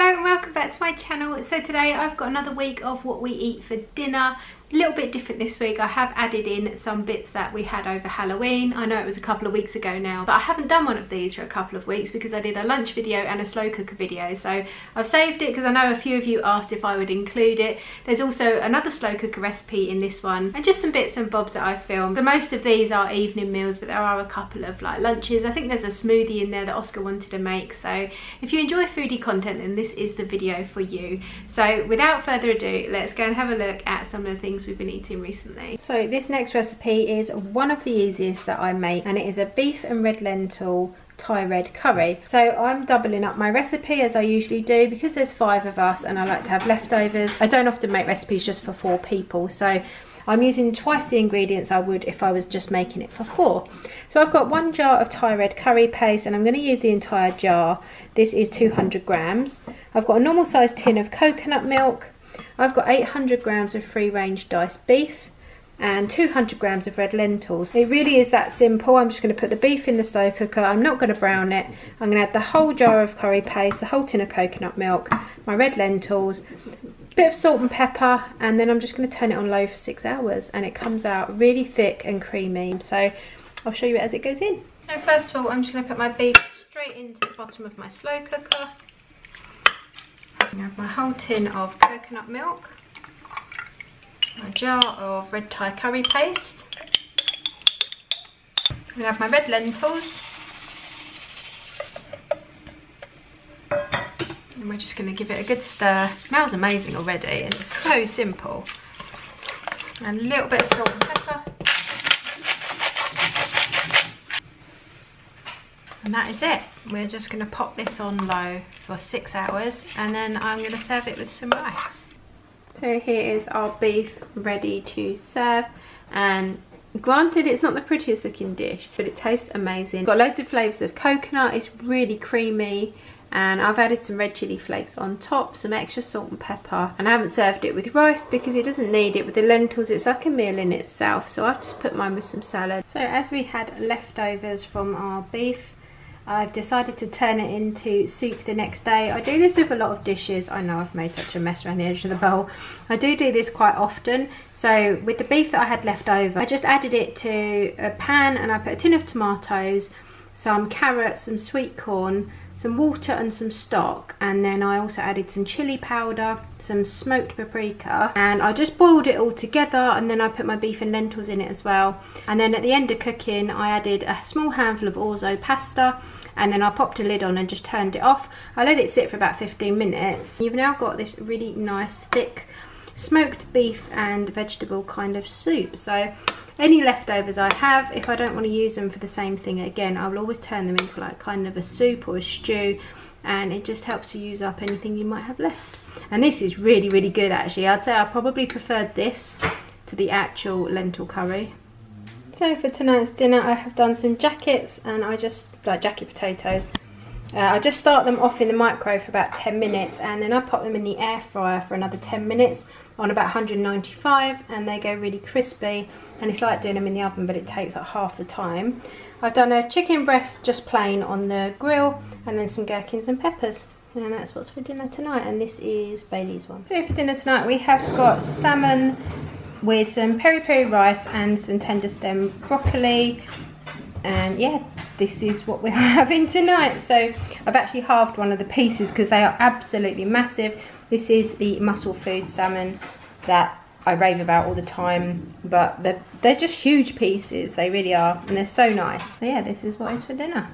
And welcome back to my channel. So today I've got another week of what we eat for dinner a little bit different this week. I have added in some bits that we had over Halloween. I know it was a couple of weeks ago now, but I haven't done one of these for a couple of weeks because I did a lunch video and a slow cooker video. So I've saved it because I know a few of you asked if I would include it. There's also another slow cooker recipe in this one and just some bits and bobs that I've filmed. So most of these are evening meals, but there are a couple of like lunches. I think there's a smoothie in there that Oscar wanted to make. So if you enjoy foodie content, then this is the video for you. So without further ado, let's go and have a look at some of the things we've been eating recently. So this next recipe is one of the easiest that I make and it is a beef and red lentil Thai red curry. So I'm doubling up my recipe as I usually do because there's five of us and I like to have leftovers. I don't often make recipes just for four people so I'm using twice the ingredients I would if I was just making it for four. So I've got one jar of Thai red curry paste and I'm going to use the entire jar. This is 200 grams. I've got a normal sized tin of coconut milk, I've got 800 grams of free range diced beef and 200 grams of red lentils. It really is that simple. I'm just going to put the beef in the slow cooker. I'm not going to brown it. I'm going to add the whole jar of curry paste, the whole tin of coconut milk, my red lentils, bit of salt and pepper, and then I'm just going to turn it on low for six hours and it comes out really thick and creamy. So I'll show you it as it goes in. So first of all, I'm just going to put my beef straight into the bottom of my slow cooker. I have my whole tin of coconut milk, my jar of red Thai curry paste, I have my red lentils, and we're just going to give it a good stir. It smells amazing already and it's so simple. And a little bit of salt and pepper. And that is it. We're just going to pop this on low for six hours and then I'm going to serve it with some rice. So here is our beef ready to serve and granted it's not the prettiest looking dish but it tastes amazing. Got loads of flavours of coconut, it's really creamy and I've added some red chilli flakes on top, some extra salt and pepper and I haven't served it with rice because it doesn't need it with the lentils it's like a meal in itself so I've just put mine with some salad. So as we had leftovers from our beef I've decided to turn it into soup the next day. I do this with a lot of dishes. I know I've made such a mess around the edge of the bowl. I do do this quite often. So with the beef that I had left over, I just added it to a pan and I put a tin of tomatoes, some carrots, some sweet corn, some water and some stock and then I also added some chili powder, some smoked paprika and I just boiled it all together and then I put my beef and lentils in it as well and then at the end of cooking I added a small handful of orzo pasta and then I popped a lid on and just turned it off. I let it sit for about 15 minutes. You've now got this really nice thick smoked beef and vegetable kind of soup. So any leftovers I have, if I don't want to use them for the same thing again, I will always turn them into like kind of a soup or a stew and it just helps to use up anything you might have left. And this is really, really good actually. I'd say I probably preferred this to the actual lentil curry. So for tonight's dinner I have done some jackets and I just, like jacket potatoes. Uh, I just start them off in the microwave for about 10 minutes and then I pop them in the air fryer for another 10 minutes on about 195 and they go really crispy and it's like doing them in the oven but it takes like half the time. I've done a chicken breast just plain on the grill and then some gherkins and peppers and that's what's for dinner tonight and this is Bailey's one. So for dinner tonight we have got salmon with some peri peri rice and some tender stem broccoli and yeah this is what we're having tonight. So I've actually halved one of the pieces because they are absolutely massive. This is the muscle food salmon that I rave about all the time but they're, they're just huge pieces. They really are and they're so nice. So yeah this is what is for dinner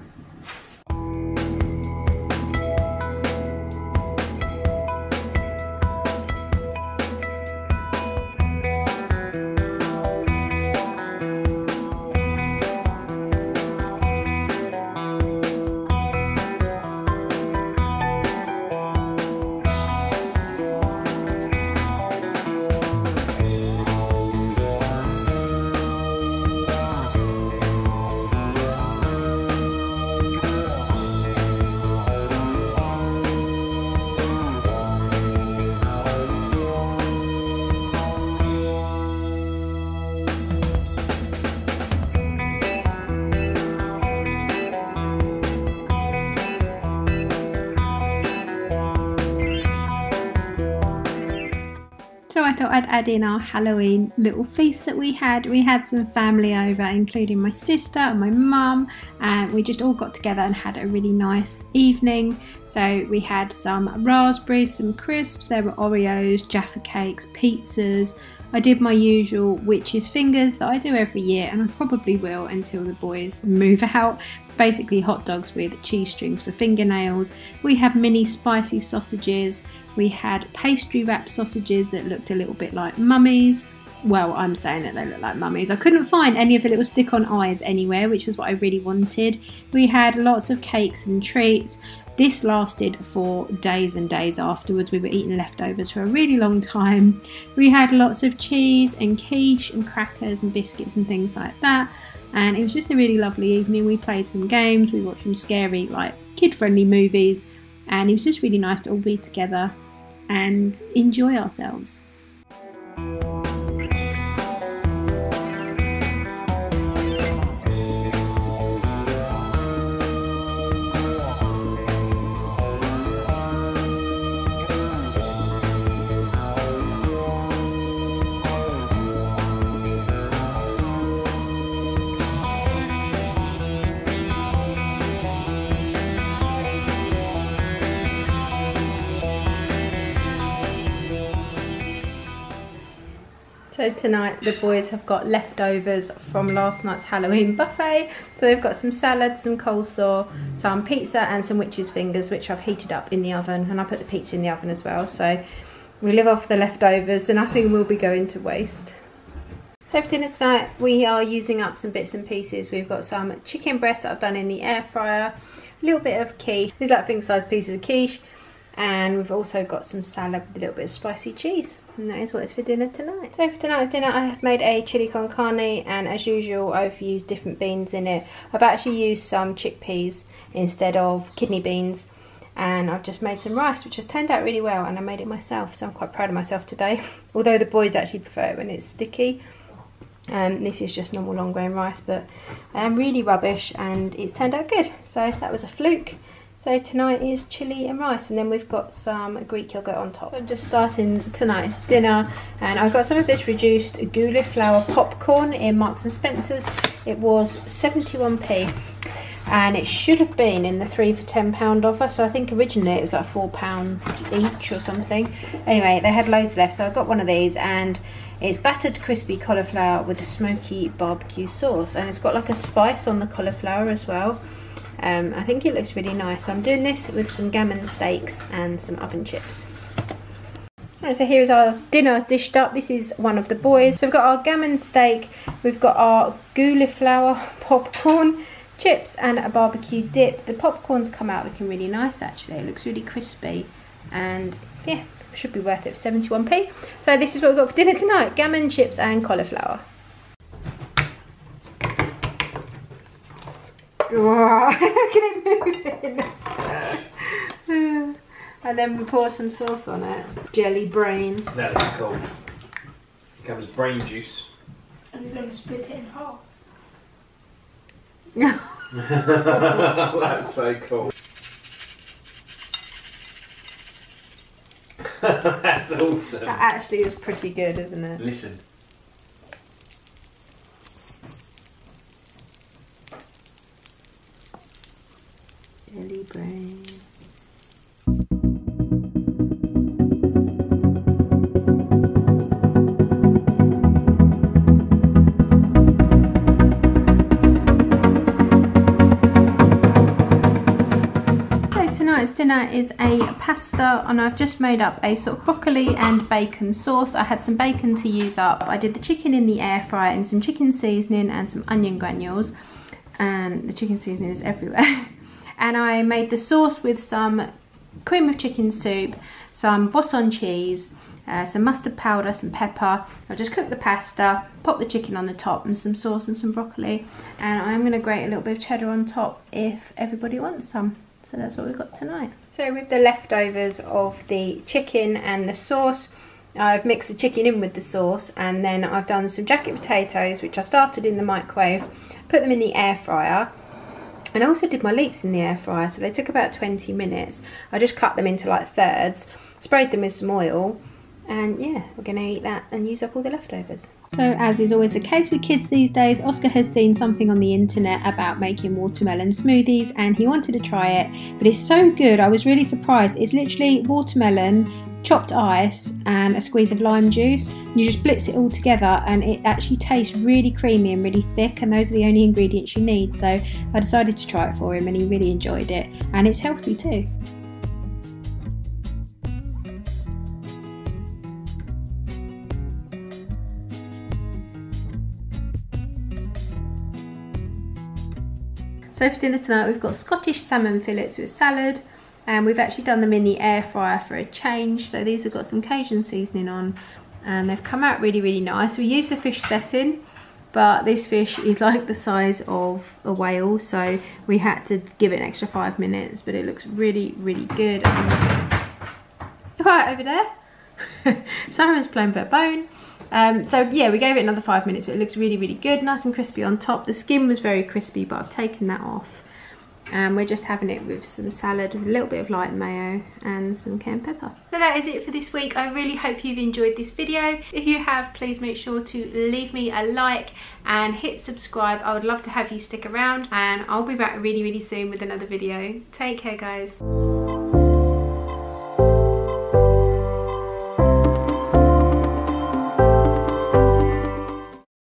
I'd add in our Halloween little feast that we had. We had some family over, including my sister and my mum, and we just all got together and had a really nice evening. So we had some raspberries, some crisps, there were Oreos, Jaffa cakes, pizzas. I did my usual witch's fingers that I do every year, and I probably will until the boys move out basically hot dogs with cheese strings for fingernails. We had mini spicy sausages. We had pastry wrapped sausages that looked a little bit like mummies. Well, I'm saying that they look like mummies. I couldn't find any of the little stick on eyes anywhere, which was what I really wanted. We had lots of cakes and treats. This lasted for days and days afterwards. We were eating leftovers for a really long time. We had lots of cheese and quiche and crackers and biscuits and things like that and it was just a really lovely evening. We played some games, we watched some scary, like kid friendly movies, and it was just really nice to all be together and enjoy ourselves. So tonight the boys have got leftovers from last night's Halloween buffet. So they've got some salad, some coleslaw, some pizza and some witch's fingers which I've heated up in the oven and I put the pizza in the oven as well. So we live off the leftovers and nothing will be going to waste. So for dinner tonight we are using up some bits and pieces. We've got some chicken breast that I've done in the air fryer, a little bit of quiche, these like thing sized pieces of quiche and we've also got some salad with a little bit of spicy cheese and that is what it's for dinner tonight. So for tonight's dinner I have made a chili con carne and as usual I've used different beans in it. I've actually used some chickpeas instead of kidney beans. And I've just made some rice which has turned out really well and I made it myself so I'm quite proud of myself today. Although the boys actually prefer it when it's sticky. Um, this is just normal long grain rice but I am really rubbish and it's turned out good. So that was a fluke so tonight is chili and rice and then we've got some Greek yogurt on top. So I'm just starting tonight's dinner and I've got some of this reduced cauliflower popcorn in Marks and Spencer's. It was 71p and it should have been in the 3 for £10 offer so I think originally it was like £4 each or something. Anyway they had loads left so I got one of these and it's battered crispy cauliflower with a smoky barbecue sauce and it's got like a spice on the cauliflower as well. Um, I think it looks really nice. I'm doing this with some gammon steaks and some oven chips. Right, so here's our dinner dished up. This is one of the boys. So we've got our gammon steak, we've got our cauliflower popcorn, chips and a barbecue dip. The popcorn's come out looking really nice actually. It looks really crispy and yeah, should be worth it for 71p. So this is what we've got for dinner tonight. Gammon, chips and cauliflower. Look at it moving. and then we pour some sauce on it. Jelly brain. That looks cool. It comes brain juice. And you're going to split it in half. That's so cool. That's awesome. That actually is pretty good, isn't it? Listen. Jelly brain. tonight's dinner is a pasta and I've just made up a sort of broccoli and bacon sauce. I had some bacon to use up. I did the chicken in the air fryer and some chicken seasoning and some onion granules and the chicken seasoning is everywhere. and I made the sauce with some cream of chicken soup, some Boursin cheese, uh, some mustard powder, some pepper. I'll just cook the pasta, pop the chicken on the top and some sauce and some broccoli. And I'm going to grate a little bit of cheddar on top if everybody wants some. So that's what we've got tonight. So with the leftovers of the chicken and the sauce, I've mixed the chicken in with the sauce and then I've done some jacket potatoes which I started in the microwave, put them in the air fryer and I also did my leeks in the air fryer, so they took about 20 minutes. I just cut them into like thirds, sprayed them with some oil, and yeah we're going to eat that and use up all the leftovers so as is always the case with kids these days oscar has seen something on the internet about making watermelon smoothies and he wanted to try it but it's so good i was really surprised it's literally watermelon chopped ice and a squeeze of lime juice. And you just blitz it all together and it actually tastes really creamy and really thick and those are the only ingredients you need. So i decided to try it for him and he really enjoyed it and it's healthy too. So for dinner tonight we've got Scottish salmon fillets with salad and we've actually done them in the air fryer for a change. So these have got some Cajun seasoning on and they've come out really, really nice. We use a fish setting but this fish is like the size of a whale so we had to give it an extra five minutes but it looks really, really good. Right over there. Simon's playing a bone. Um, so yeah, we gave it another five minutes, but it looks really, really good. Nice and crispy on top. The skin was very crispy, but I've taken that off. And we're just having it with some salad with a little bit of light mayo and some cayenne pepper. So that is it for this week. I really hope you've enjoyed this video. If you have, please make sure to leave me a like and hit subscribe. I would love to have you stick around and I'll be back really, really soon with another video. Take care, guys.